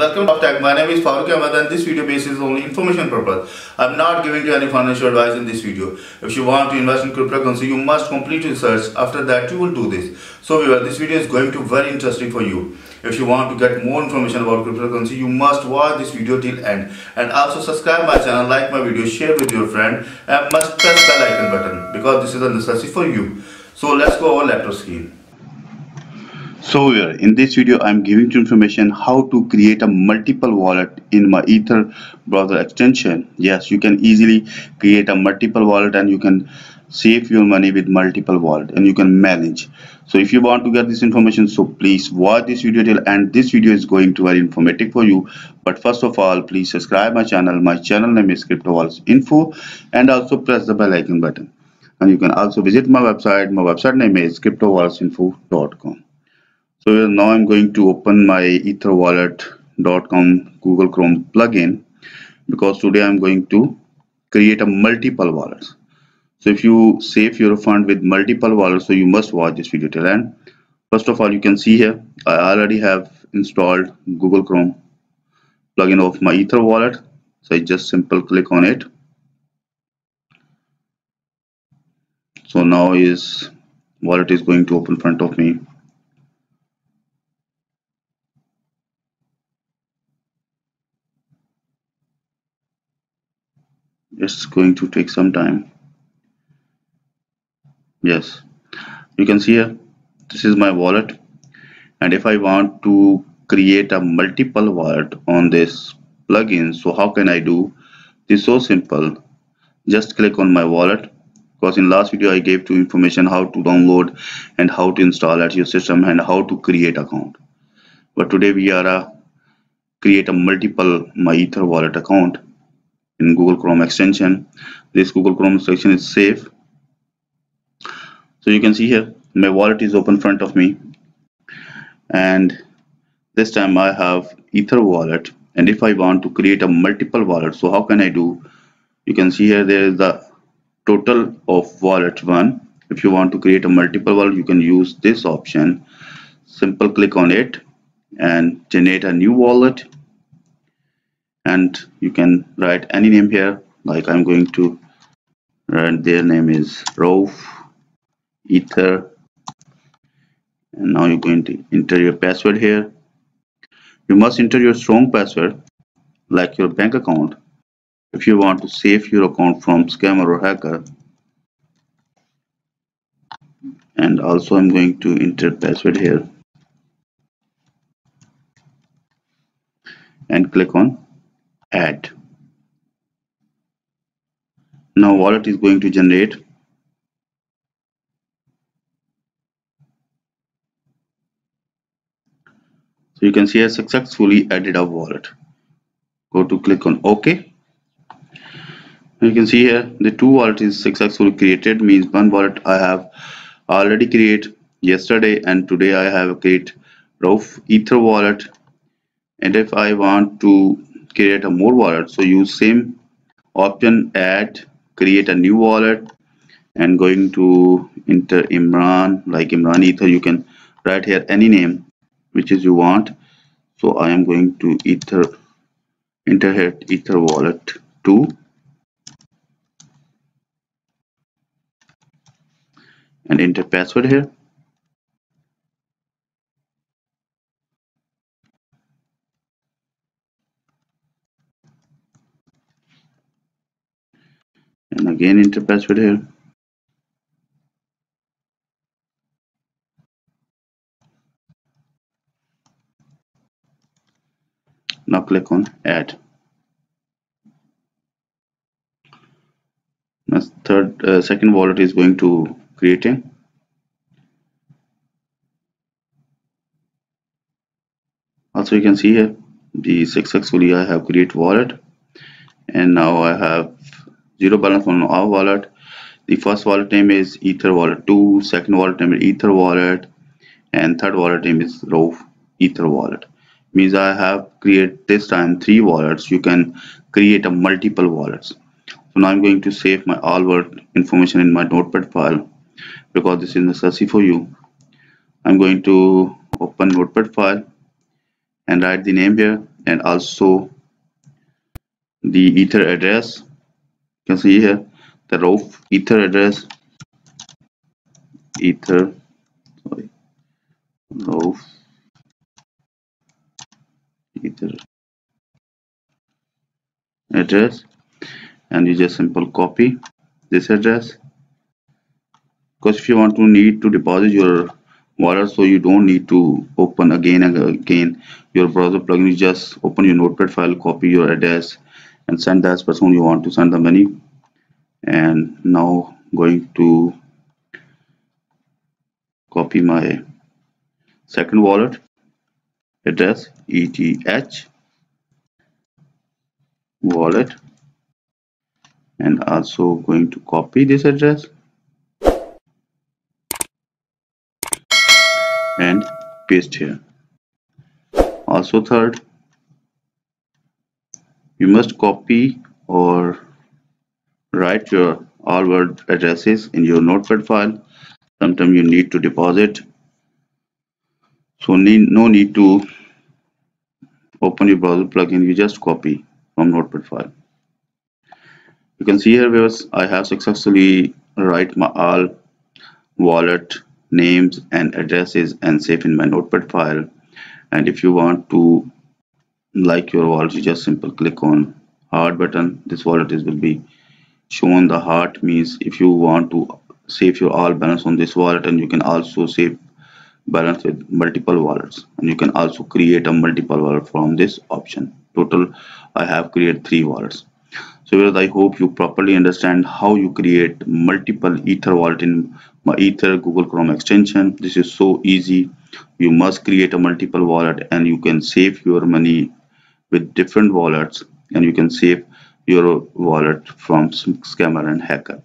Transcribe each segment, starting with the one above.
welcome to Tech. My name is Farooq Ahmed and this video basis is only information purpose. I'm not giving you any financial advice in this video. If you want to invest in cryptocurrency, you must complete research. After that, you will do this. So this video is going to very interesting for you. If you want to get more information about cryptocurrency, you must watch this video till end. And also subscribe my channel, like my video, share with your friend and must press the like button because this is a necessity for you. So let's go over laptop screen. So here in this video I'm giving you information how to create a multiple wallet in my ether browser extension. Yes you can easily create a multiple wallet and you can save your money with multiple wallet and you can manage. So if you want to get this information so please watch this video till and this video is going to very informative for you. But first of all please subscribe my channel. My channel name is crypto wallets info. And also press the bell icon button. And you can also visit my website. My website name is cryptowalletsinfo.com so now i'm going to open my etherwallet.com google chrome plugin because today i'm going to create a multiple wallets. So if you save your fund with multiple wallets so you must watch this video till end. First of all you can see here i already have installed google chrome plugin of my ether wallet. So i just simple click on it. So now is wallet is going to open front of me it's going to take some time. Yes. You can see here this is my wallet. And if I want to create a multiple wallet on this plugin so how can I do? This so simple. Just click on my wallet. Because in last video I gave you information how to download and how to install at your system and how to create account. But today we are a create a multiple my ether wallet account in Google Chrome extension. This Google Chrome extension is safe. So you can see here my wallet is open front of me. And this time I have Ether wallet. And if I want to create a multiple wallet so how can I do? You can see here there is the total of wallet one. If you want to create a multiple wallet you can use this option. Simple click on it and generate a new wallet and you can write any name here. Like I'm going to write their name is Rauf Ether. And now you're going to enter your password here. You must enter your strong password like your bank account. If you want to save your account from scammer or hacker. And also I'm going to enter password here. And click on add. Now wallet is going to generate. So you can see I successfully added a wallet. Go to click on OK. You can see here the two wallet is successfully created means one wallet I have already created yesterday and today I have created Rauf Ether wallet. And if I want to create a more wallet. So use same option add create a new wallet and going to enter Imran like Imran Ether you can write here any name which is you want. So I am going to Ether enter here Ether wallet 2 and enter password here and again enter password here now click on add. Now third uh, second wallet is going to creating also you can see here the successfully I have create wallet. And now I have zero balance on our wallet. The first wallet name is ether wallet 2 second wallet name is ether wallet and third wallet name is Rauf ether wallet. Means I have create this time three wallets. You can create a multiple wallets. So now I'm going to save my all wallet information in my notepad file because this is necessary for you. I'm going to open notepad file and write the name here and also the ether address you can see here the Rauf ether address ether sorry Rauf ether address and you just simple copy this address. Because if you want to need to deposit your wallet so you don't need to open again and again your browser plugin. You just open your notepad file copy your address and send that person you want to send the money and now going to copy my second wallet. Address ETH wallet. And also going to copy this address. And paste here. Also third you must copy or write your all word addresses in your notepad file. Sometimes you need to deposit. So need, no need to open your browser plugin. You just copy from notepad file. You can see here viewers I have successfully write my all wallet names and addresses and save in my notepad file. And if you want to like your wallet you just simple click on heart button. This wallet is will be shown the heart means if you want to save your all balance on this wallet and you can also save balance with multiple wallets. And you can also create a multiple wallet from this option. Total i have created three wallets. So i hope you properly understand how you create multiple ether wallet in my ether google chrome extension. This is so easy. You must create a multiple wallet and you can save your money with different wallets and you can save your wallet from scammer and hacker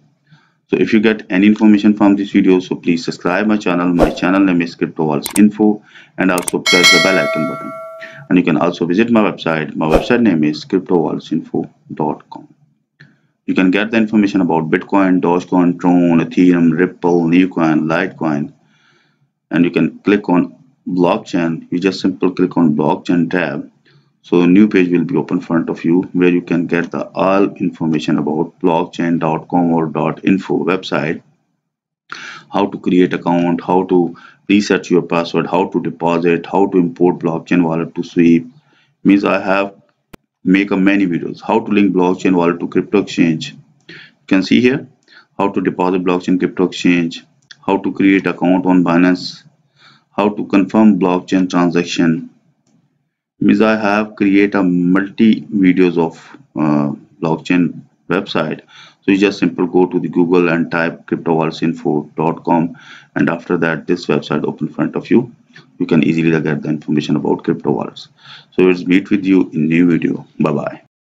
so if you get any information from this video, so please subscribe my channel. My channel name is CryptoWallets Info and also press the bell icon button. And you can also visit my website. My website name is cryptowalletsinfo.com. You can get the information about Bitcoin, Dogecoin, Tron, Ethereum, Ripple, Newcoin, Litecoin. And you can click on blockchain. You just simply click on blockchain tab so new page will be open front of you where you can get the all information about blockchain.com or .info website. How to create account how to reset your password how to deposit how to import blockchain wallet to sweep. Means i have make a many videos. How to link blockchain wallet to crypto exchange. You can see here how to deposit blockchain crypto exchange how to create account on binance how to confirm blockchain transaction means I have create a multi videos of uh, blockchain website. So you just simple go to the Google and type cryptowalletsinfo.com and after that this website open in front of you. You can easily get the information about crypto wallets so let's meet with you in new video. Bye bye